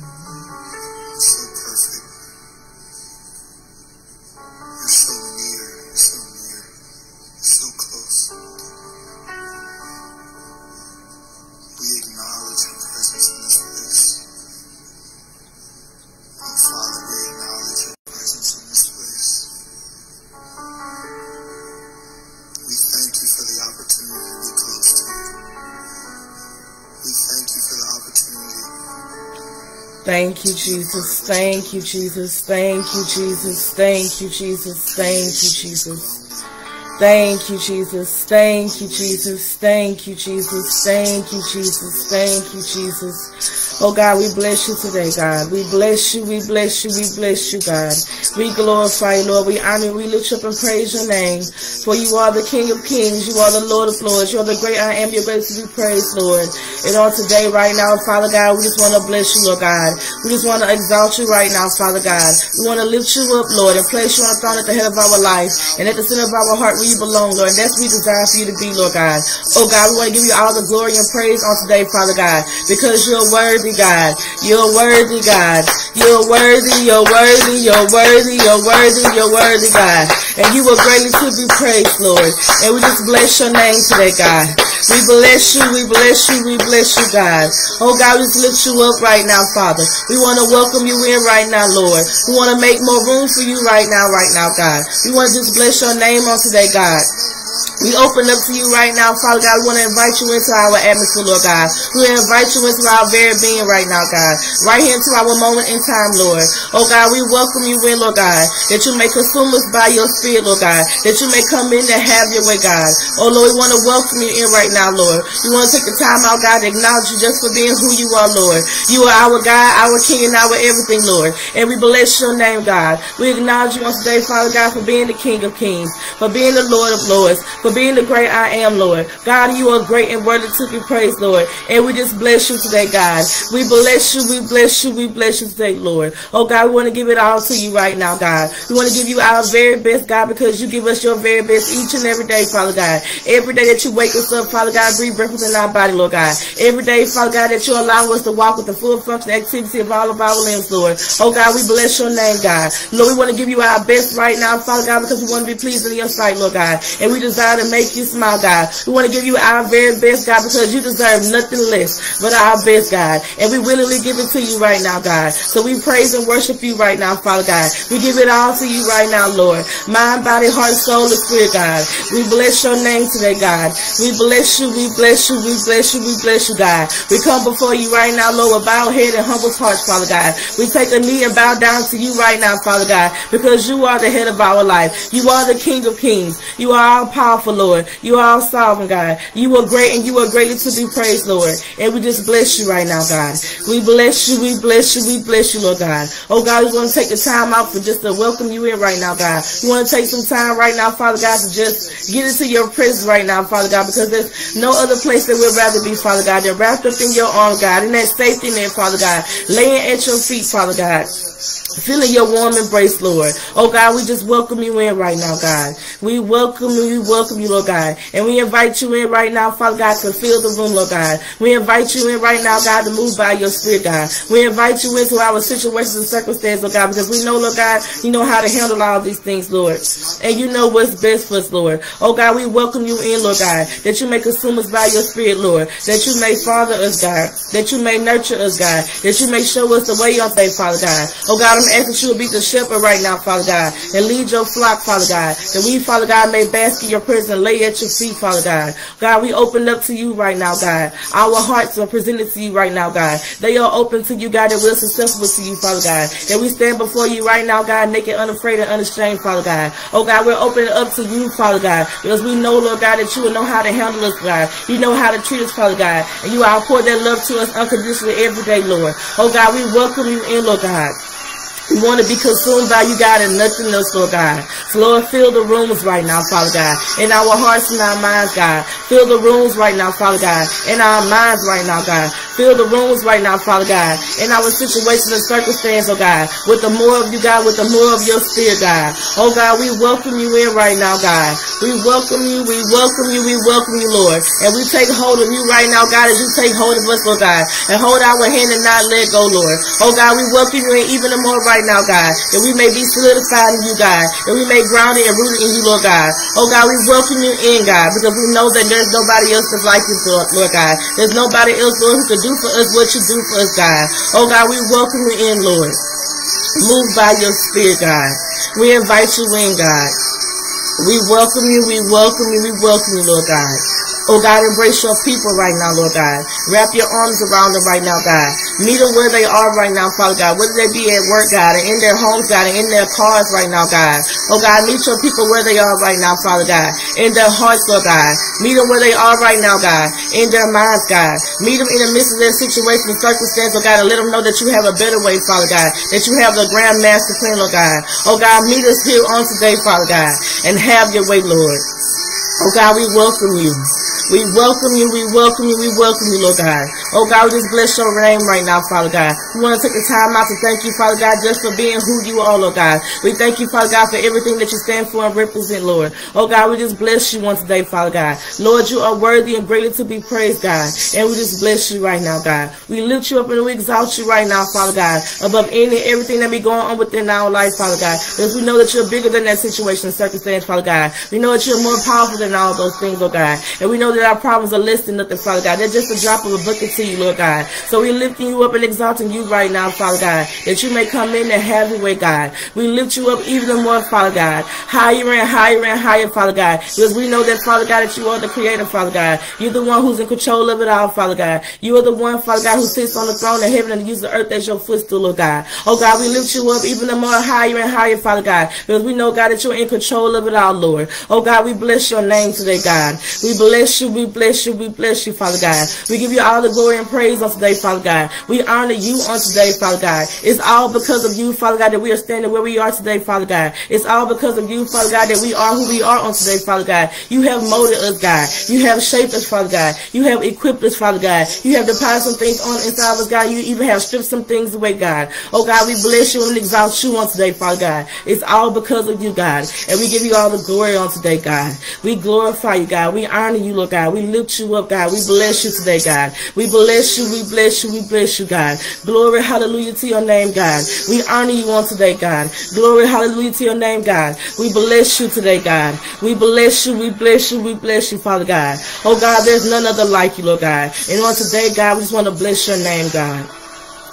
Mm-hmm. Thank you, Jesus. Thank you, Jesus. Thank you, Jesus. Thank you, Jesus. Thank you, Jesus. Thank you, Jesus. Thank you, Jesus. Thank you, Jesus. Thank you, Jesus. Thank you, Jesus. Oh God, we bless you today, God. We bless you, we bless you, we bless you, God. We glorify you, Lord. We honor we lift up and praise your name. For you are the King of kings, you are the Lord of lords, you are the great I am, your grace to be praised, Lord. And on today, right now, Father God, we just want to bless you, Lord God. We just want to exalt you right now, Father God. We want to lift you up, Lord, and place you on the throne at the head of our life and at the center of our heart where you belong, Lord. And that's what we desire for you to be, Lord God. Oh God, we want to give you all the glory and praise on today, Father God, because you're worthy, God. You're worthy, God. You're worthy, you're worthy, you're worthy, you're worthy, you're worthy, God. And you are greatly to be praised, Lord. And we just bless your name today, God. We bless you, we bless you, we bless you, God. Oh God, we just lift you up right now, Father. We want to welcome you in right now, Lord. We want to make more room for you right now, right now, God. We want to just bless your name on today, God. We open up to you right now, Father God. We want to invite you into our atmosphere, Lord God. We invite you into our very being right now, God. Right here into our moment in time, Lord. Oh God, we welcome you in, Lord God. That you may consume us by your spirit, Lord God. That you may come in and have your way, God. Oh Lord, we want to welcome you in right now, Lord. We want to take the time out, God, to acknowledge you just for being who you are, Lord. You are our God, our King, and our everything, Lord. And we bless your name, God. We acknowledge you on today, Father God, for being the King of Kings, for being the Lord of Lords, for being the great I am, Lord. God, you are great and worthy to be praised, Lord. And we just bless you today, God. We bless you, we bless you, we bless you today, Lord. Oh God, we want to give it all to you right now, God. We want to give you our very best, God, because you give us your very best each and every day, Father God. Every day that you wake us up, Father God, breathe breath within our body, Lord God. Every day, Father God, that you allow us to walk with the full function activity of all of our limbs, Lord. Oh God, we bless your name, God. Lord, we want to give you our best right now, Father God, because we want to be pleased in your sight, Lord God. And we desire to make you smile, God. We want to give you our very best, God, because you deserve nothing less but our best, God. And we willingly give it to you right now, God. So we praise and worship you right now, Father God. We give it all to you right now, Lord. Mind, body, heart, soul, and spirit, God. We bless your name today, God. We bless you, we bless you, we bless you, we bless you, God. We come before you right now, Lord, with bowed head and humble hearts, Father God. We take a knee and bow down to you right now, Father God, because you are the head of our life. You are the King of kings. You are all powerful, Lord. You are all sovereign, God. You are great and you are greatly to be praised, Lord. And we just bless you right now, God. We bless you, we bless you, we bless you, Lord God. Oh God, we want to take the time out for just to welcome you in right now, God. We want to take some time right now, Father God, to just get into your presence right now, Father God, because there's no other place that we'd rather be, Father God, than wrapped up in your arms, God, in that safety net, Father God, laying at your feet, Father God. Feeling your warm embrace, Lord. Oh God, we just welcome you in right now, God. We welcome you, we welcome you, Lord God. And we invite you in right now, Father God, to fill the room, Lord God. We invite you in right now, God, to move by your spirit, God. We invite you into our situations and circumstances, Lord God, because we know, Lord God, you know how to handle all these things, Lord. And you know what's best for us, Lord. Oh God, we welcome you in, Lord God, that you may consume us by your spirit, Lord. That you may father us, God. That you may nurture us, God. That you may show us the way your way, Father God. Oh God, I'm asking that you will be the shepherd right now, Father God, and lead your flock, Father God. That we, Father God, may bask in your presence and lay at your feet, Father God. God, we open up to you right now, God. Our hearts are presented to you right now, God. They are open to you, God, and we're successful to you, Father God. That we stand before you right now, God, naked, unafraid, and unashamed, Father God. Oh God, we're opening up to you, Father God, because we know, Lord God, that you will know how to handle us, God. You know how to treat us, Father God. And you are pour that love to us unconditionally every day, Lord. Oh God, we welcome you in, Lord God. We want to be consumed by you, God, and nothing else, Lord God. Lord, fill the rooms right now, Father God, in our hearts and our minds, God. Fill the rooms right now, Father God, in our minds right now, God. Fill the rooms right now, Father God, in our situations and circumstances, oh God, with the more of you, God, with the more of your spirit, God. Oh God, we welcome you in right now, God. We welcome you, we welcome you, we welcome you, Lord. And we take hold of you right now, God, as you take hold of us, Lord God, and hold our hand and not let go, Lord. Oh God, we welcome you in even more right now, God, that we may be solidified in you, God, that we may grounded and rooted in you, Lord God. Oh God, we welcome you in, God, because we know that there's nobody else that's like you, Lord God. There's nobody else, Lord, who can do for us what you do for us, God. Oh God, we welcome you in, Lord. Move by your spirit, God. We invite you in, God. We welcome you, we welcome you, we welcome you, Lord God. Oh God, embrace your people right now, Lord God. Wrap your arms around them right now, God. Meet them where they are right now, Father God. Whether they be at work, God, and in their homes, God, and in their cars right now, God. Oh God, meet your people where they are right now, Father God. In their hearts, Lord God. Meet them where they are right now, God. In their minds, God. Meet them in the midst of their situation and circumstance, Lord God, and let them know that you have a better way, Father God. That you have the grand master plan, Lord God. Oh God, meet us here on today, Father God. And have your way, Lord. Oh God, we welcome you. We welcome you, we welcome you, we welcome you, Lord God. Oh God, we just bless your name right now, Father God. We want to take the time out to thank you, Father God, just for being who you are, Lord God. We thank you, Father God, for everything that you stand for and represent, Lord. Oh God, we just bless you once today, Father God. Lord, you are worthy and greatly to be praised, God. And we just bless you right now, God. We lift you up and we exalt you right now, Father God, above any everything that be going on within our life, Father God. Because we know that you're bigger than that situation and circumstance, Father God. We know that you're more powerful than all those things, oh God. And we know that our problems are less than nothing, Father God. They're just a drop of a bucket to you, Lord God. So we're lifting you up and exalting you right now, Father God, that you may come in and have your way, God. We lift you up even more, Father God, higher and higher and higher, Father God, because we know that, Father God, that you are the creator, Father God. You're the one who's in control of it all, Father God. You are the one, Father God, who sits on the throne of heaven and uses the earth as your footstool, Lord God. Oh God, we lift you up even the more higher and higher, Father God, because we know, God, that you're in control of it all, Lord. Oh God, we bless your name today, God. We bless you, we bless you, we bless you, Father God. We give you all the glory and praise on today, Father God. We honor you on today, Father God. It's all because of you, Father God, that we are standing where we are today, Father God. It's all because of you, Father God, that we are who we are on today, Father God. You have molded us, God. You have shaped us, Father God. You have equipped us, Father God. You have deposited some things on inside of us, God. You even have stripped some things away, God. Oh, God, we bless you and exalt you on today, Father God. It's all because of you, God. And we give you all the glory on today, God. We glorify you, God. We honor you, Lord God. We lift you up, God. We bless you today, God. We bless you, we bless you, we bless you, God. Glory, hallelujah to your name, God. We honor you on today, God. Glory, hallelujah to your name, God. We bless you today, God. We bless you, we bless you, we bless you, Father God. Oh God, there's none other like you, Lord God. And on today, God, we just want to bless your name, God.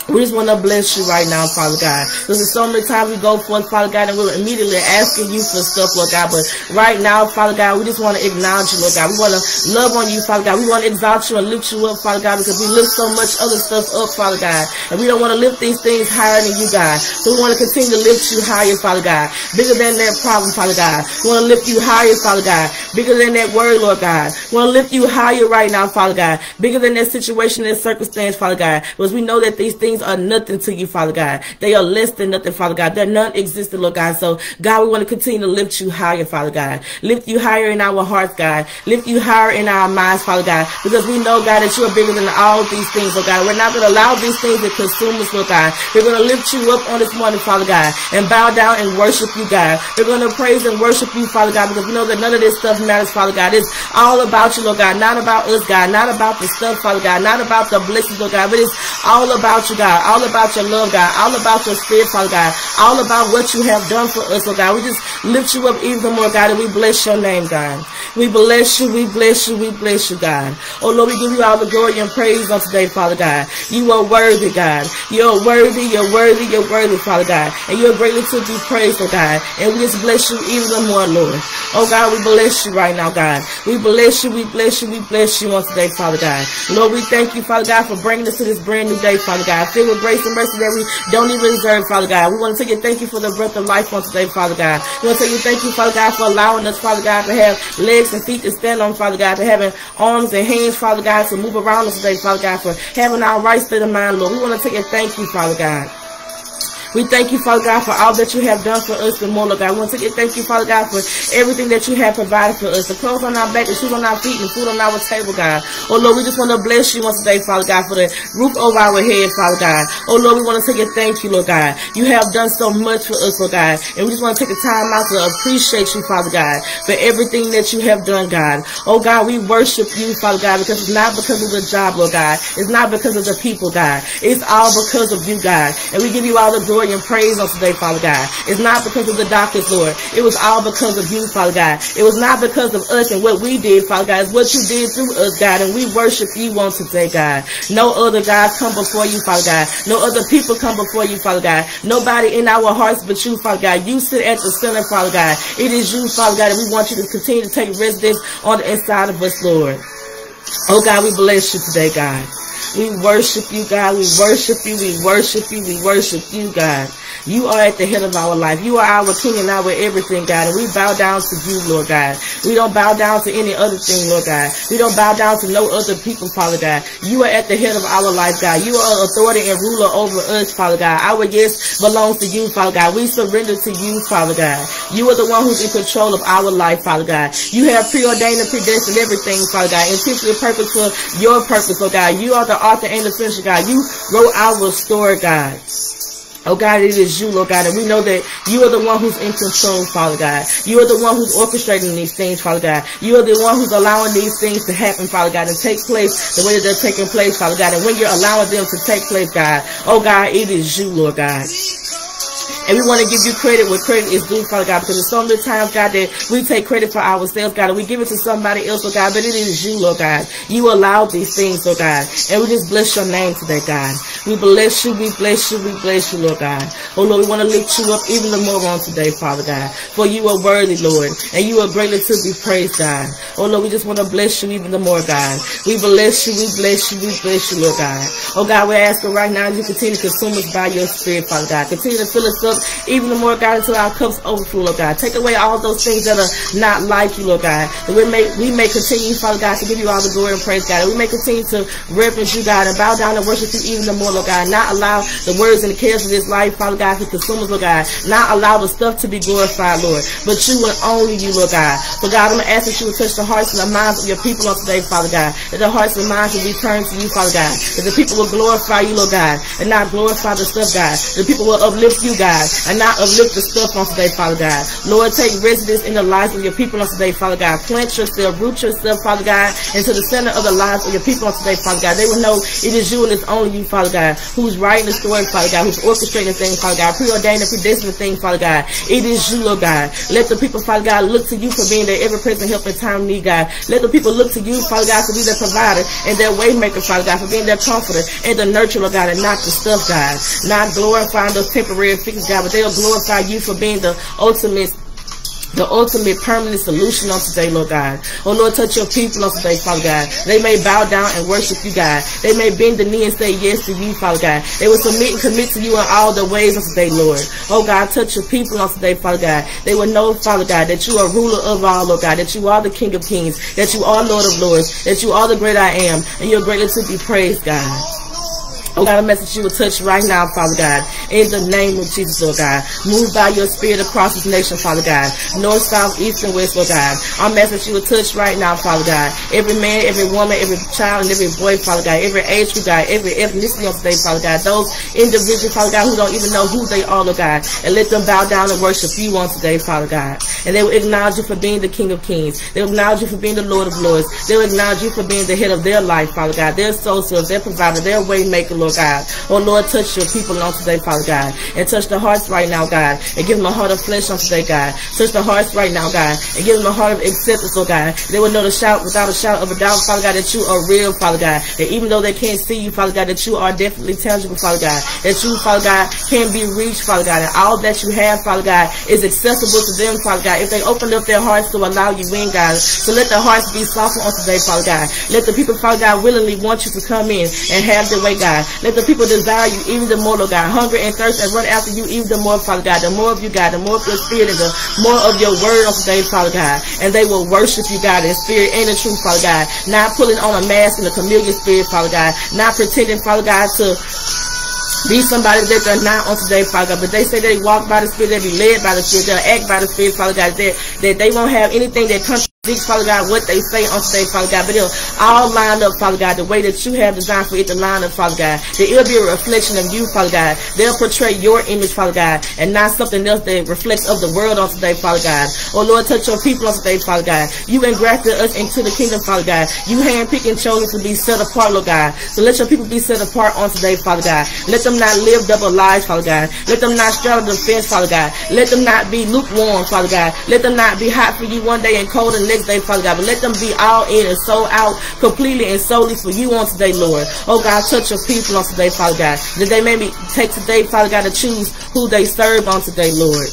We just want to bless you right now, Father God. Because there's so many times we go forth, Father God, and we're immediately asking you for stuff, Lord God. But right now, Father God, we just want to acknowledge you, Lord God. We want to love on you, Father God. We want to exalt you and lift you up, Father God, because we lift so much other stuff up, Father God. And we don't want to lift these things higher than you, God. So we want to continue to lift you higher, Father God. Bigger than that problem, Father God. We want to lift you higher, Father God. Bigger than that word, Lord God. We want to lift you higher right now, Father God. Bigger than that situation and circumstance, Father God. Because we know that these things things are nothing to you, Father God. They are less than nothing, Father God. They're non-existent, Lord God. So, God, we want to continue to lift you higher, Father God. Lift you higher in our hearts, God. Lift you higher in our minds, Father God. Because we know, God, that you are bigger than all these things, Lord God. We're not going to allow these things to consume us, Lord God. We're going to lift you up on this morning, Father God, and bow down and worship you, God. We're going to praise and worship you, Father God, because we know that none of this stuff matters, Father God. It's all about you, Lord God. Not about us, God. Not about the stuff, Father God. Not about the blessings, Lord God. But it's all about you, God. All about your love, God. All about your spirit, Father God. All about what you have done for us, Lord God. We just lift you up even more, God, and we bless your name, God. We bless you, we bless you, we bless you, God. Oh, Lord, we give you all the glory and praise on today, Father God. You are worthy, God. You're worthy, you're worthy, you're worthy, Father God. And you're greatly to be praised, oh God. And we just bless you even more, Lord. Oh, God, we bless you right now, God. We bless you, we bless you, we bless you on today, Father God. Lord, we thank you, Father God, for bringing us to this brand new day, Father God. Filled with grace and mercy that we don't even deserve, Father God. We want to tell you thank you for the breath of life on today, Father God. We want to tell you thank you, Father God, for allowing us, Father God, to have legs and feet to stand on, Father God, to having arms and hands, Father God, to move around us today, Father God, for having our right state of mind, Lord. We want to tell you thank you, Father God. We thank you, Father God, for all that you have done for us and more, Lord God. We want to get thank you, Father God, for everything that you have provided for us. The clothes on our back, the shoes on our feet, and food on our table, God. Oh Lord, we just want to bless you once today, Father God, for the roof over our head, Father God. Oh Lord, we want to take a thank you, Lord God. You have done so much for us, Lord God. And we just want to take the time out to appreciate you, Father God, for everything that you have done, God. Oh God, we worship you, Father God, because it's not because of the job, Lord God. It's not because of the people, God. It's all because of you, God. And we give you all the glory and praise on today, Father God. It's not because of the doctors, Lord. It was all because of you, Father God. It was not because of us and what we did, Father God. It's what you did through us, God. And we worship you on today, God. No other God come before you, Father God. No other people come before you, Father God. Nobody in our hearts but you, Father God. You sit at the center, Father God. It is you, Father God, and we want you to continue to take residence on the inside of us, Lord. Oh God, we bless you today, God. We worship you, God. We worship you. We worship you. We worship you, God. You are at the head of our life. You are our king and our everything, God. And we bow down to you, Lord God. We don't bow down to any other thing, Lord God. We don't bow down to no other people, Father God. You are at the head of our life, God. You are authority and ruler over us, Father God. Our yes belongs to you, Father God. We surrender to you, Father God. You are the one who's in control of our life, Father God. You have preordained and predestined everything, Father God, intentionally purpose for your purpose, Lord God. You are the author and the finisher, God. You wrote our story, God. Oh God, it is you, Lord God, and we know that you are the one who's in control, Father God. You are the one who's orchestrating these things, Father God. You are the one who's allowing these things to happen, Father God, and take place the way that they're taking place, Father God. And when you're allowing them to take place, God, oh God, it is you, Lord God. And we want to give you credit where credit is due, Father God, because there's so many times, God, that we take credit for ourselves, God, and we give it to somebody else, Lord God, but it is you, Lord God. You allowed these things, Lord God. And we just bless your name today, God. We bless you, we bless you, we bless you, Lord God. Oh Lord, we want to lift you up even the more on today, Father God. For you are worthy, Lord, and you are greatly to be praised, God. Oh Lord, we just want to bless you even the more, God. We bless you, we bless you, we bless you, Lord God. Oh God, we're asking right now you continue to consume us by your spirit, Father God. Continue to fill us up even the more, God, until our cups overflow, Lord God. Take away all those things that are not like you, Lord God. That we may, we may continue, Father God, to give you all the glory and praise, God. And we may continue to reverence you, God, and bow down and worship you even the more, Lord God. Not allow the words and the cares of this life, Father God, to consume us, Lord God. Not allow the stuff to be glorified, Lord. But you and only you, Lord God. For God, I'm going to ask that you would touch the hearts and the minds of your people on today, Father God. That the hearts and minds will be turned to you, Father God. That the people will glorify you, Lord God, and not glorify the stuff, God. The people will uplift you, God, and not uplift the stuff on today, Father God. Lord, take residence in the lives of your people on today, Father God. Plant yourself, root yourself, Father God, into the center of the lives of your people on today, Father God. They will know it is you and it's only you, Father God, who's writing the story, Father God, who's orchestrating things, Father God, preordained and predestined things, Father God. It is you, Lord God. Let the people, Father God, look to you for being their ever-present help in time of need, God. Let the people look to you, Father God, to be their provider and their waymaker, Father God, for being their comforter and the nurturer, oh God, and not the stuff, God. Not glorifying those temporary fixes, God, but they'll glorify you for being the ultimate the ultimate permanent solution on today, Lord God. Oh Lord, touch your people on today, Father God. They may bow down and worship you, God. They may bend the knee and say yes to you, Father God. They will submit and commit to you in all the ways of today, Lord. Oh God, touch your people on today, Father God. They will know, Father God, that you are ruler of all, Lord God, that you are the King of Kings, that you are Lord of Lords, that you are the great I am, and you're greatly to be praised, God. Oh God, a message you will touch right now, Father God. In the name of Jesus, Lord God. Move by your spirit across this nation, Father God. North, south, east, and west, Lord God. Our message you will touch right now, Father God. Every man, every woman, every child, and every boy, Father God. Every age group, God. Every ethnicity on today, Father God. Those individuals, Father God, who don't even know who they are, Lord God. And let them bow down and worship you on today, Father God. And they will acknowledge you for being the King of Kings. They will acknowledge you for being the Lord of Lords. They will acknowledge you for being the head of their life, Father God. Their soul their provider, their way maker, Lord God. Oh Lord, touch your people on today, Father God. And touch the hearts right now, God. And give them a heart of flesh on today, God. Touch the hearts right now, God. And give them a heart of acceptance, oh God. They will know the shout without a shout of a doubt, Father God, that you are real, Father God. That even though they can't see you, Father God, that you are definitely tangible, Father God. That you, Father God, can be reached, Father God. And all that you have, Father God, is accessible to them, Father God. If they open up their hearts to allow you in, God. So let the hearts be softened on today, Father God. Let the people, Father God, willingly want you to come in and have their way, God. Let the people desire you even the more, Lord God. Hunger and thirst and run after you even the more, Father God. The more of you, God. The more of your spirit and the more of your word on today, Father God. And they will worship you, God, in spirit and in truth, Father God. Not pulling on a mask and a chameleon spirit, Father God. Not pretending, Father God, to be somebody that they're not on today, Father God. But they say they walk by the Spirit, they be led by the Spirit, they'll act by the Spirit, Father God. That, that they won't have anything that comes Father God, what they say on today, Father God, but it'll all line up, Father God, the way that you have designed for it to line up, Father God. That it'll be a reflection of you, Father God. They'll portray your image, Father God, and not something else that reflects of the world on today, Father God. Oh Lord, touch your people on today, Father God. You engrafted us into the kingdom, Father God. You handpicked and chosen to be set apart, Lord God. So let your people be set apart on today, Father God. Let them not live double lives, Father God. Let them not straddle the fence, Father God. Let them not be lukewarm, Father God. Let them not be hot for you one day and cold the next day, Father God. But let them be all in and sold out completely and solely for you on today, Lord. Oh God, touch your people on today, Father God. That they maybe take today, Father God, to choose who they serve on today, Lord.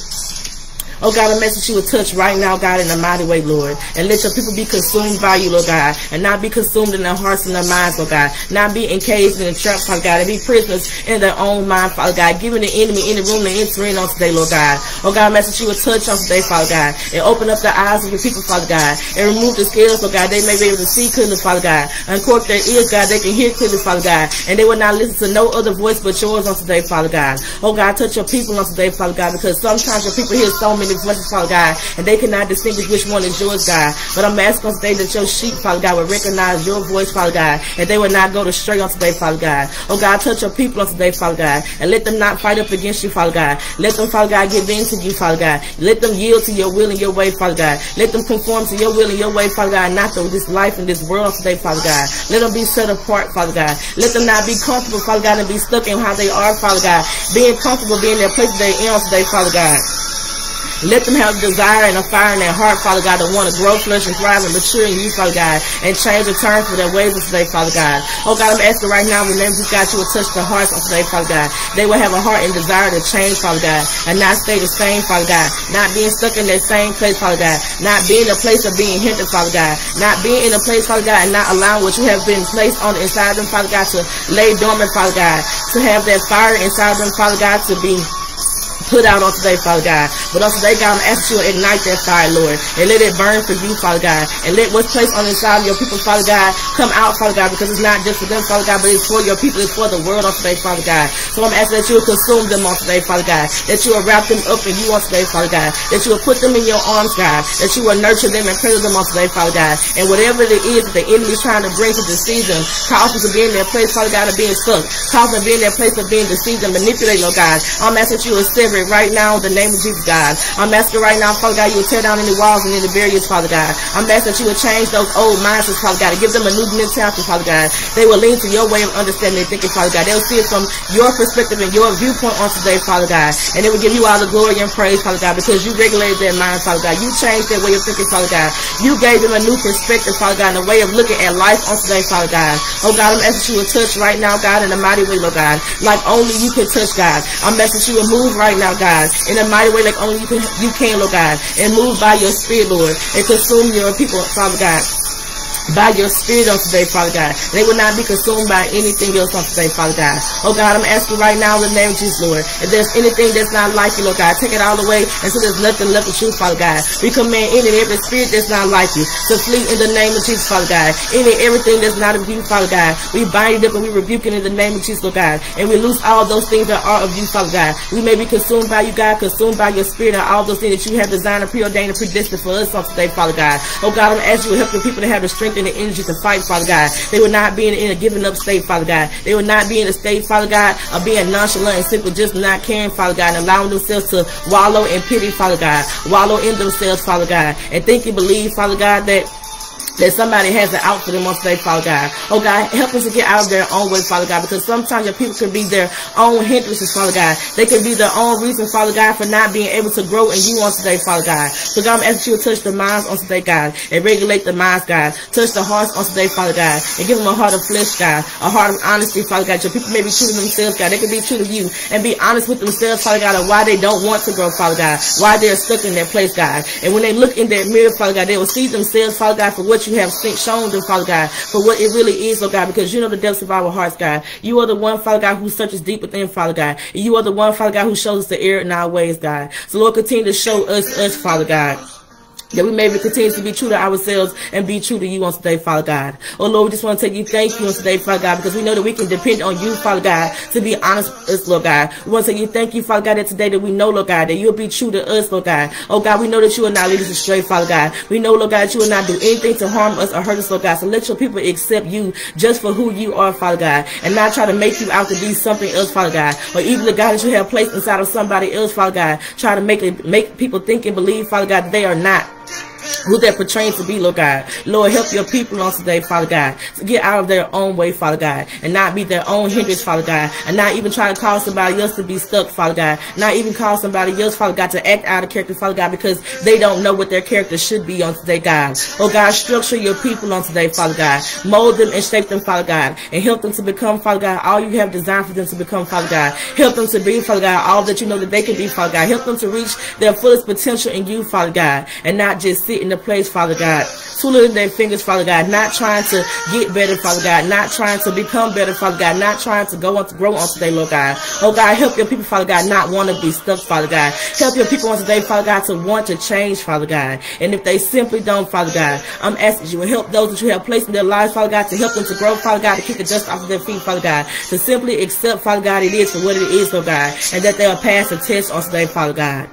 Oh God, a message you would touch right now, God, in a mighty way, Lord. And let your people be consumed by you, Lord God. And not be consumed in their hearts and their minds, Lord God. Not be encaged in the trap, Father God. And be prisoners in their own mind, Father God. Giving the enemy any room to enter in on today, Lord God. Oh God, a message you would touch on today, Father God. And open up the eyes of your people, Father God. And remove the scales, Lord God. They may be able to see clearly, Father God. Uncork their ears, God. They can hear clearly, Father God. And they will not listen to no other voice but yours on today, Father God. Oh God, touch your people on today, Father God. Because sometimes your people hear so many voices, Father God. And they cannot distinguish which one is yours, God. But I'm asking today that your sheep, Father God, will recognize your voice, Father God, and they will not go to stray on today, Father God. Oh God, touch your people on today, Father God, and let them not fight up against you, Father God. Let them, Father God, give in to you, Father God. Let them yield to your will and your way, Father God. Let them conform to your will and your way, Father God, not to this life and this world today, Father God. Let them be set apart, Father God. Let them not be comfortable, Father God, and be stuck in how they are, Father God. Being comfortable being their place they in today, Father God. Let them have desire and a fire in their heart, Father God, to want to grow, flourish, and thrive and mature in you, Father God, and change and turn for their ways today, Father God. Oh God, I'm asking right now in the name of God, you will touch the hearts of today, Father God. They will have a heart and desire to change, Father God, and not stay the same, Father God. Not being stuck in that same place, Father God. Not being a place of being hindered, Father God. Not being in a place, Father God, and not allowing what you have been placed on the inside of them, Father God, to lay dormant, Father God. To have that fire inside of them, Father God, to be put out on today, Father God. But on today, God, I'm asking you to ignite that fire, Lord, and let it burn for you, Father God. And let what's placed on the inside of your people, Father God, come out, Father God, because it's not just for them, Father God, but it's for your people, it's for the world on today, Father God. So I'm asking that you will consume them on today, Father God. That you will wrap them up in you on today, Father God. That you will put them in your arms, God. That you will nurture them and pray them on today, Father God. And whatever it is that the enemy is trying to bring to deceive them, cause them to be in their place, Father God, of being stuck. Cause them to be in their place of being deceived and manipulated, Lord God. I'm asking that you will sever right now in the name of Jesus, God. I'm asking right now, Father God, you will tear down any walls and any barriers, Father God. I'm asking that you will change those old mindsets, Father God, and give them a new mentality, Father God. They will lean to your way of understanding and thinking, Father God. They'll see it from your perspective and your viewpoint on today, Father God. And they will give you all the glory and praise, Father God, because you regulated their mind, Father God. You changed their way of thinking, Father God. You gave them a new perspective, Father God, and a way of looking at life on today, Father God. Oh God, I'm asking you to touch right now, God, in a mighty way, Lord God. Like only you can touch, God. I'm asking you to move right now, God, in a mighty way like only you can, you can, Lord God, and move by your spirit, Lord, and consume your people, Father God by your spirit on today, Father God. They will not be consumed by anything else on today, Father God. Oh God, I'm asking right now in the name of Jesus, Lord, if there's anything that's not like you, Lord God, take it all away until there's nothing left of you, Father God. We command any and every spirit that's not like you to flee in the name of Jesus, Father God. Any everything that's not of you, Father God. We bind it up and we rebuke it in the name of Jesus, Lord God. And we lose all those things that are of you, Father God. We may be consumed by you, God, consumed by your spirit and all those things that you have designed and preordained and predestined for us on today, Father God. Oh God, I'm asking you to help the people to have the strength and the energy to fight, Father God. They would not be in, in a giving up state, Father God. They would not be in a state, Father God, of being nonchalant and simply just not caring, Father God, and allowing themselves to wallow in pity, Father God. Wallow in themselves, Father God. And think and believe, Father God, that that somebody has it out for them on today, Father God. Oh God, help us to get out of their own way, Father God, because sometimes your people can be their own hindrances, Father God. They can be their own reason, Father God, for not being able to grow in you on today, Father God. So God, I'm asking you to touch the minds on today, God, and regulate the minds, God. Touch the hearts on today, Father God, and give them a heart of flesh, God, a heart of honesty, Father God. Your people may be true to themselves, God. They can be true to you and be honest with themselves, Father God, of why they don't want to grow, Father God, why they're stuck in their place, God. And when they look in that mirror, Father God, they will see themselves, Father God, for what you have shown shown them, Father God, for what it really is, Lord God, because you know the depths of our hearts, God. You are the one, Father God, who searches deep within, Father God. You are the one, Father God, who shows us the error in our ways, God. So Lord, continue to show us, us, Father God. That we may continue to be true to ourselves and be true to you on today, Father God. Oh Lord, we just want to tell you thank you on today, Father God, because we know that we can depend on you, Father God, to be honest with us, Lord God. We want to tell you thank you, Father God, that today that we know, Lord God, that you'll be true to us, Lord God. Oh God, we know that you will not lead us astray, Father God. We know, Lord God, that you will not do anything to harm us or hurt us, Lord God. So let your people accept you just for who you are, Father God, and not try to make you out to be something else, Father God, or even the God that you have placed inside of somebody else, Father God, try to make it, make people think and believe, Father God, that they are not who they're portraying to be, Lord God. Lord, help your people on today, Father God, to get out of their own way, Father God, and not be their own hindrance, Father God, and not even try to cause somebody else to be stuck, Father God, not even cause somebody else, Father God, to act out of character, Father God, because they don't know what their character should be on today, God. Oh God, structure your people on today, Father God. Mold them and shape them, Father God, and help them to become, Father God, all you have designed for them to become, Father God. Help them to be, Father God, all that you know that they can be, Father God. Help them to reach their fullest potential in you, Father God, and not just in the place, Father God, twiddling their fingers, Father God, not trying to get better, Father God, not trying to become better, Father God, not trying to go on to grow on today, Lord God. Oh God, help your people, Father God, not want to be stuck, Father God. Help your people on today, Father God, to want to change, Father God. And if they simply don't, Father God, I'm asking you to help those that you have placed in their lives, Father God, to help them to grow, Father God, to keep the dust off of their feet, Father God, to simply accept, Father God, it is for what it is, Lord God, and that they'll pass the test on today, Father God.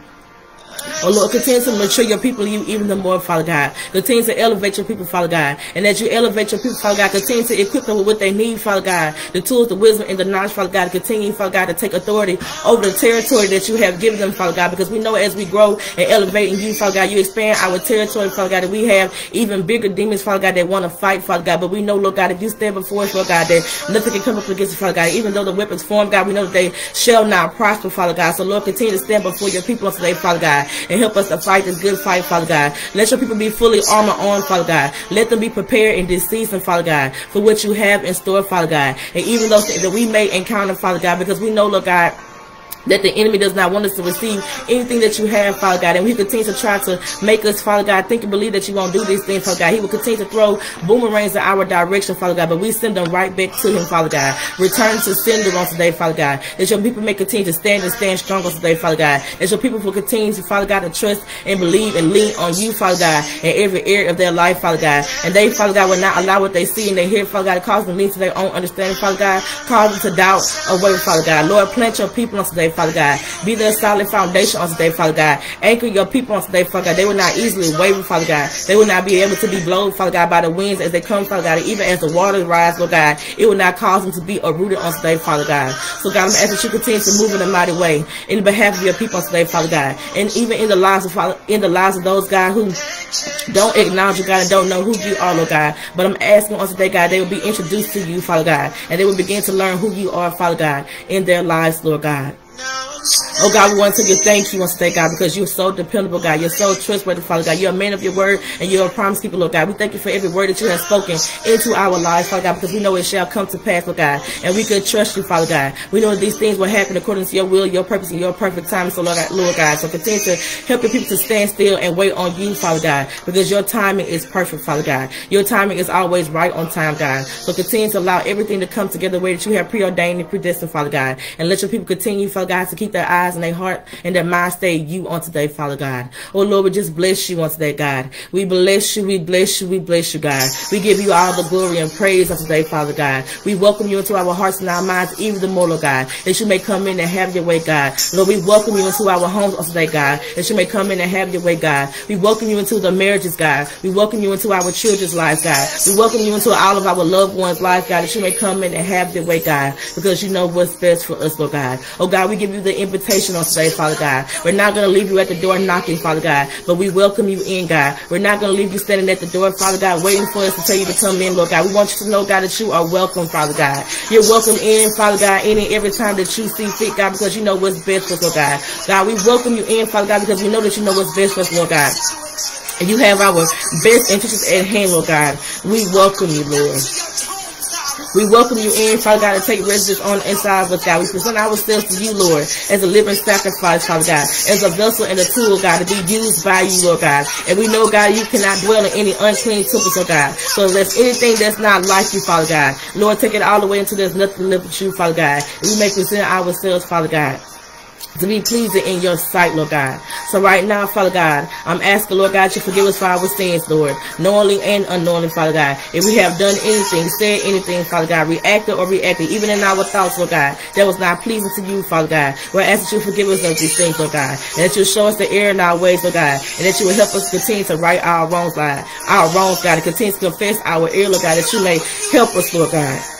Oh Lord, continue to mature your people you even the more, Father God. Continue to elevate your people, Father God. And as you elevate your people, Father God, continue to equip them with what they need, Father God. The tools, the wisdom, and the knowledge, Father God. Continue, Father God, to take authority over the territory that you have given them, Father God. Because we know as we grow and elevate in you, Father God, you expand our territory, Father God, that we have even bigger demons, Father God, that want to fight, Father God. But we know, Lord God, if you stand before us, Lord God, that nothing can come up against us, Father God. Even though the weapons form, God, we know that they shall not prosper, Father God. So Lord, continue to stand before your people today, Father God, and help us to fight this good fight, Father God. Let your people be fully armor on, Father God. Let them be prepared in this season, Father God, for what you have in store, Father God. And even those that we may encounter, Father God, because we know, Lord God, that the enemy does not want us to receive anything that you have, Father God. And he continues to try to make us, Father God, think and believe that you won't do these things, Father God. He will continue to throw boomerangs in our direction, Father God. But we send them right back to him, Father God. Return to sender on today, Father God. That your people may continue to stand and stand stronger today, Father God. That your people will continue to, Father God, to trust and believe and lean on you, Father God, in every area of their life, Father God. And they, Father God, will not allow what they see and they hear, Father God, to cause them to lean to their own understanding, Father God. Cause them to doubt away, Father God. Lord, plant your people on today, Father God. Be their solid foundation on today, Father God. Anchor your people on today, Father God. They will not easily waver, Father God. They will not be able to be blown, Father God, by the winds as they come, Father God. even as the waters rise, Lord God, it will not cause them to be uprooted on today, Father God. So God, I'm asking that you continue to move in a mighty way in behalf of your people on today, Father God. And even in the lives of Father, in the lives of those, God, who don't acknowledge you, God, and don't know who you are, Lord God. But I'm asking on today, God, they will be introduced to you, Father God. And they will begin to learn who you are, Father God, in their lives, Lord God. Oh God, we want to give thank you on today, God, because you're so dependable, God. You're so trustworthy, Father God. You're a man of your word and you're a promise keeper, Lord God. We thank you for every word that you have spoken into our lives, Father God, because we know it shall come to pass, Lord God. And we can trust you, Father God. We know that these things will happen according to your will, your purpose, and your perfect time. So, Lord God, Lord God. So continue to help your people to stand still and wait on you, Father God, because your timing is perfect, Father God. Your timing is always right on time, God. So continue to allow everything to come together the way that you have preordained and predestined, Father God. And let your people continue, Father God, to keep their eyes and their heart and their mind stay you on today, Father God. Oh Lord, we just bless you on today, God. We bless you, we bless you, we bless you, God. We give you all the glory and praise on today, Father God. We welcome you into our hearts and our minds, even the more, Lord God, that you may come in and have your way, God. Lord, we welcome you into our homes on today, God, that you may come in and have your way, God. We welcome you into the marriages, God. We welcome you into our children's lives, God. We welcome you into all of our loved ones' lives, God, that you may come in and have your way, God, because you know what's best for us, Lord God. Oh God, we give you the invitation on today, Father God. We're not going to leave you at the door knocking, Father God, but we welcome you in, God. We're not going to leave you standing at the door, Father God, waiting for us to tell you to come in, Lord God. We want you to know, God, that you are welcome, Father God. You're welcome in, Father God, any every time that you see fit, God, because you know what's best for us, Lord God. God, we welcome you in, Father God, because we know that you know what's best for us, Lord God. And you have our best interests at hand, Lord God. We welcome you, Lord. We welcome you in, Father God, to take residence on the inside with God. We present ourselves to you, Lord, as a living sacrifice, Father God, as a vessel and a tool, God, to be used by you, Lord God. And we know, God, you cannot dwell in any unclean temples, Lord God. So if there's anything that's not like you, Father God, Lord, take it all the way until there's nothing left but you, Father God. And we may present ourselves, Father God to be pleasing in your sight, Lord God. So right now, Father God, I'm asking, Lord God, to forgive us for our sins, Lord, knowingly and unknowingly, Father God. If we have done anything, said anything, Father God, reacted or reacted, even in our thoughts, Lord God, that was not pleasing to you, Father God, we're asking you forgive us of these things, Lord God, and that you show us the error in our ways, Lord God, and that you will help us continue to right our wrongs, God, our wrongs, God, and continue to confess our error, Lord God, that you may help us, Lord God.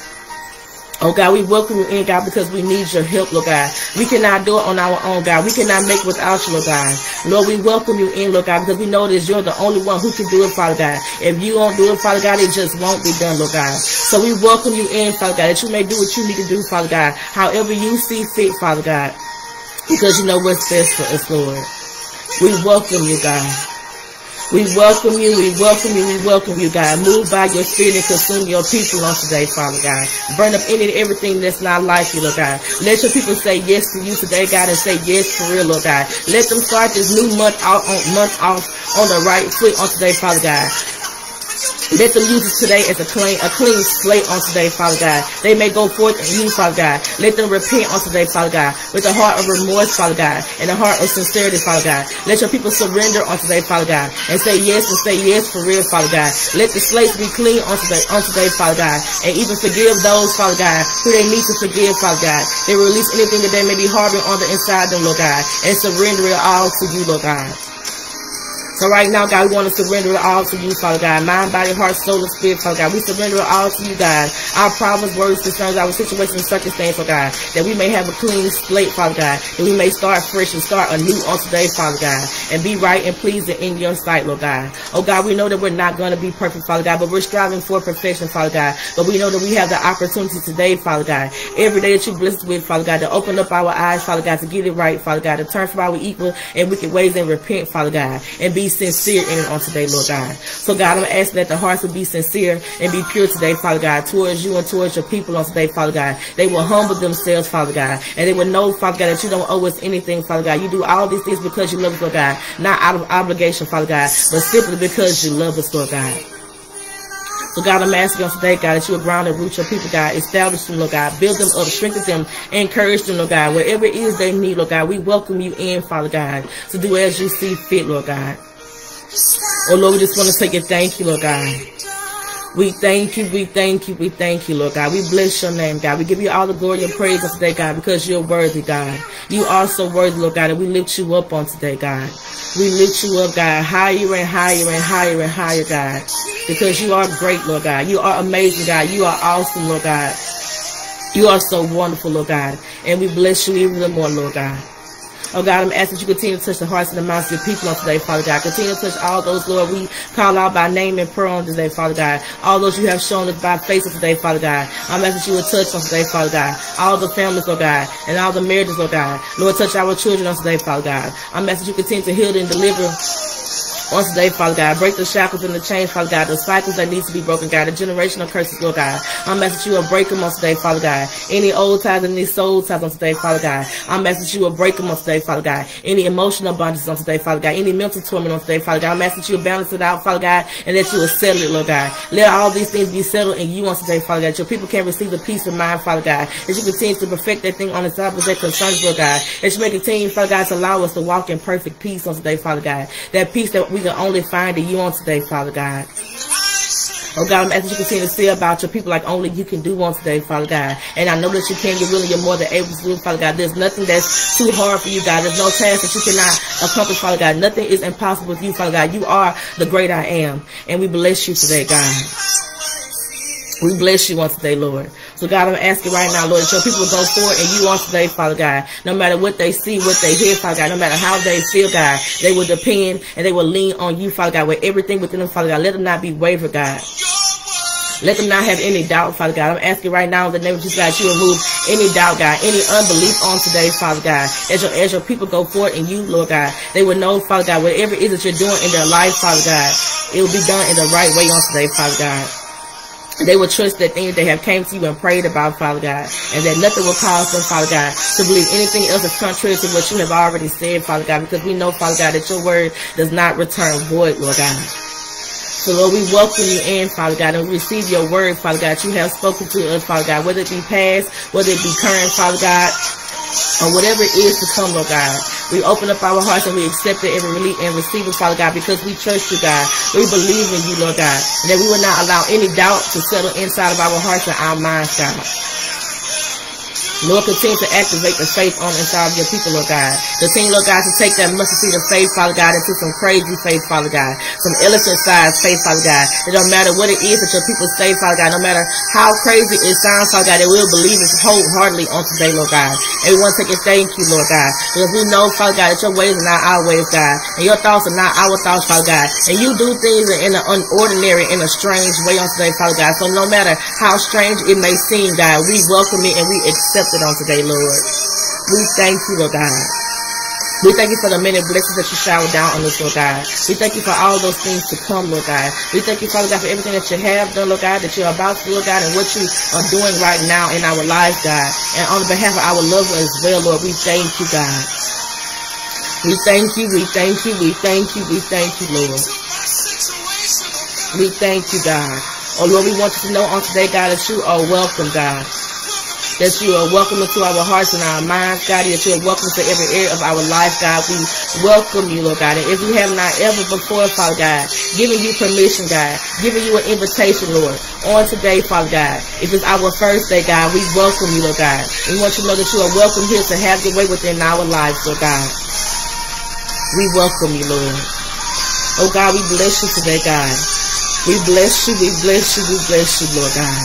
Oh God, we welcome you in, God, because we need your help, Lord God. We cannot do it on our own, God. We cannot make without you, Lord God. Lord, we welcome you in, Lord God, because we know that you're the only one who can do it, Father God. If you don't do it, Father God, it just won't be done, Lord God. So we welcome you in, Father God, that you may do what you need to do, Father God, however you see fit, Father God, because you know what's best for us, Lord. We welcome you, God. We welcome you, we welcome you, we welcome you, God. Move by your spirit and consume your people on today, Father God. Burn up any and everything that's not like you, Lord God. Let your people say yes to you today, God, and say yes for real, Lord God. Let them start this new month off on uh, month off on the right foot on today, Father God. Let them use it today as a clean, a clean slate on today, Father God. They may go forth in you, Father God. Let them repent on today, Father God, with a heart of remorse, Father God, and a heart of sincerity, Father God. Let your people surrender on today, Father God, and say yes and say yes for real, Father God. Let the slates be clean on today, on today, Father God, and even forgive those, Father God, who they need to forgive, Father God. They release anything that they may be harboring on the inside them, Lord God, and surrender it all to you, Lord God. So right now, God, we want to surrender it all to you, Father God. Mind, body, heart, soul, and spirit, Father God. We surrender it all to you, God. Our problems, worries, concerns, our situations, circumstances, Father God. That we may have a clean slate, Father God. That we may start fresh and start anew on today, Father God. And be right and pleasing in your sight, Lord God. Oh God, we know that we're not going to be perfect, Father God, but we're striving for perfection, Father God. But we know that we have the opportunity today, Father God. Every day that you bless with, Father God, to open up our eyes, Father God, to get it right, Father God, to turn from our evil and wicked ways and repent, Father God. And be sincere in it on today, Lord God. So God, I'm asking that the hearts will be sincere and be pure today, Father God, towards you and towards your people on today, Father God. They will humble themselves, Father God, and they will know, Father God, that you don't owe us anything, Father God. You do all these things because you love us, Lord God, not out of obligation, Father God, but simply because you love us, Lord God. So God, I'm asking on today, God, that you will ground and root your people, God. Establish them, Lord God. Build them up, strengthen them, encourage them, Lord God. Whatever it is they need, Lord God, we welcome you in, Father God, to do as you see fit, Lord God. Oh Lord, we just want to take a thank you, Lord God. We thank you, we thank you, we thank you, Lord God. We bless your name, God. We give you all the glory and praise on today, God, because you're worthy, God. You are so worthy, Lord God, and we lift you up on today, God. We lift you up, God, higher and higher and higher and higher, God, because you are great, Lord God. You are amazing, God. You are awesome, Lord God. You are so wonderful, Lord God, and we bless you even more, Lord God. Oh God, I'm asking you continue to touch the hearts and the minds of your people on today, Father God. Continue to touch all those, Lord, we call out by name and prayer on today, Father God. All those you have shown us by face of today, Father God. I'm asking you will touch on today, Father God. All the families, Lord God, and all the marriages, Lord God. Lord, touch our children on today, Father God. I'm asking you continue to heal and deliver on today, Father God. Break the shackles and the chains, Father God. The cycles that need to be broken, God. The generational curses, Lord God. I'm asking you will break them on today, Father God. Any old ties and any soul ties on today, Father God. I'm asking you will break them on today, Father God. Any emotional bondages on today, Father God. Any mental torment on today, Father God. I'm asking you to balance it out, Father God, and that you will settle it, Lord God. Let all these things be settled in you on today, Father God. Your people can receive the peace of mind, Father God. That you continue to perfect that thing on the top of their concerns, Lord God. That you may continue, Father God, to allow us to walk in perfect peace on today, Father God. That peace that we can only find in you on today, Father God. Oh God, I'm asking you to continue to see about your people like only you can do on today, Father God. And I know that you can, you're willing, you're more than able to do, Father God. There's nothing that's too hard for you, God. There's no task that you cannot accomplish, Father God. Nothing is impossible with you, Father God. You are the great I am. And we bless you today, God. We bless you on today, Lord. So God, I'm asking right now, Lord, that your people go forward and you on today, Father God. No matter what they see, what they hear, Father God, no matter how they feel, God, they will depend and they will lean on you, Father God, with everything within them, Father God. Let them not be wavered, God. Let them not have any doubt, Father God. I'm asking right now in the name of Jesus, God, you remove any doubt, God, any unbelief on today, Father God. As your, as your people go forward and you, Lord God, they will know, Father God, whatever it is that you're doing in their life, Father God, it will be done in the right way on today, Father God. They will trust the things they have came to you and prayed about, Father God, and that nothing will cause them, Father God, to believe anything else is contrary to what you have already said, Father God, because we know, Father God, that your word does not return void, Lord God. So Lord, we welcome you in, Father God, and we receive your word, Father God. You have spoken to us, Father God, whether it be past, whether it be current, Father God. Or whatever it is to come, Lord God. We open up our hearts and we accept it and we and receive it, Father God, because we trust you, God. We believe in you, Lord God, and that we will not allow any doubt to settle inside of our hearts and our minds, God. Lord, continue to activate the faith on inside of your people, Lord God. Continue, Lord God, to take that mustard seed of faith, Father God, into some crazy faith, Father God. Some elephant sized faith, Father God. It don't matter what it is that your people say, Father God. No matter how crazy it sounds, Father God, they will believe it wholeheartedly on today, Lord God. And we want to thank you, Lord God. Because we know, Father God, that your ways are not our ways, God. And your thoughts are not our thoughts, Father God. And you do things in an unordinary, in a strange way on today, Father God. So no matter how strange it may seem, God, we welcome it and we accept on today, Lord. We thank you, Lord God. We thank you for the many blessings that you shower down on us, Lord God. We thank you for all those things to come, Lord God. We thank you, Father God, for everything that you have done, Lord God, that you're about to Lord God, and what you are doing right now in our lives, God. And on behalf of our loved ones as well, Lord, we thank you, God. We thank you, we thank you, we thank you, we thank you, Lord. We thank you, God. Oh, Lord, we want you to know on today, God, that you are welcome, God that you are welcome into our hearts and our minds, God, that you are welcome to every area of our life, God. We welcome you, Lord God. And if we have not ever before, Father God, giving you permission, God, giving you an invitation, Lord, on today, Father God. If it's our first day, God, we welcome you, Lord God. We want you to know that you are welcome here to have your way within our lives, Lord God. We welcome you, Lord. Oh God, we bless you today, God. We bless you, we bless you, we bless you, Lord God.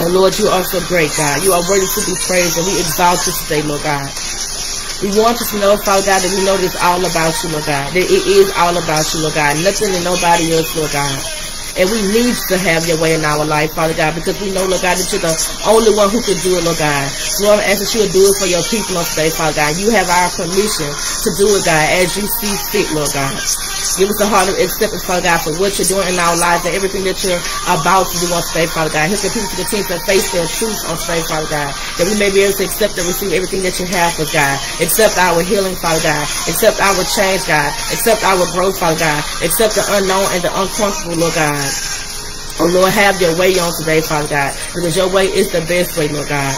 Oh Lord, you are so great, God. You are worthy to be praised, and we exalt you today, Lord God. We want you to know, Father God, that we know that it's all about you, Lord God. That it is all about you, Lord God. Nothing and nobody else, Lord God. And we need to have your way in our life, Father God, because we know, Lord God, that you're the only one who can do it, Lord God. Lord, I ask that you will do it for your people on today, Father God. You have our permission to do it, God, as you see fit, Lord God. Give us a heart of acceptance, Father God, for what you're doing in our lives and everything that you're about to do on today, Father God. Help the people to continue to face their truth on today, Father God. That we may be able to accept and receive everything that you have for God. Accept our healing, Father God. Accept our change, God. Accept our growth, Father God. Accept the unknown and the uncomfortable, Lord God. Oh Lord, have your way on today, Father God. Because your way is the best way, Lord God.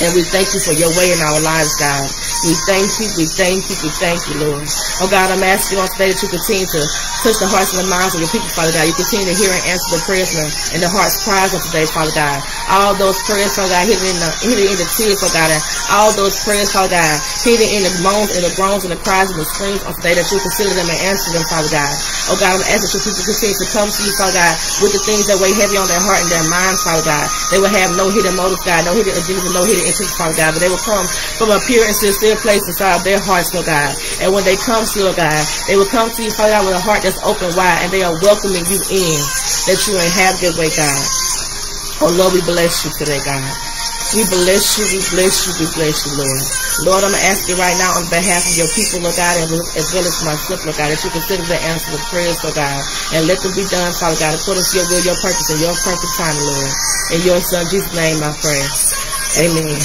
And we thank you for your way in our lives, God. We thank you, we thank you, we thank you, Lord. Oh God, I'm asking you on today that you continue to touch the hearts and the minds of your people, Father God. You continue to hear and answer the prayers and the heart's cries of today, Father God. All those prayers, Father God, hidden in the hidden in the tears, Father God, and all those prayers, Father God, hidden in the moans and the groans and the cries and the screams of today that you consider them and answer them, Father God. Oh God, I'm asking your people continue to come to you, Father God, with the things that weigh heavy on their heart and their minds, Father God. They will have no hidden motives, God, no hidden agendas, no hidden intentions, Father God, but they will come from a pure and sincere place inside their hearts, Lord God. And when they come to you, Lord God, they will come to you, Father God, with a heart that's open wide, and they are welcoming you in, that you have your way, God. Oh, Lord, we bless you today, God. We bless you, we bless you, we bless you, Lord. Lord, I'm asking right now on behalf of your people, Lord God, as well as myself, Lord God, that you consider the answer of prayers, Lord God, and let them be done, Father God, according to your will, your purpose, and your perfect time, Lord. In your son, Jesus' name, I pray. Amen.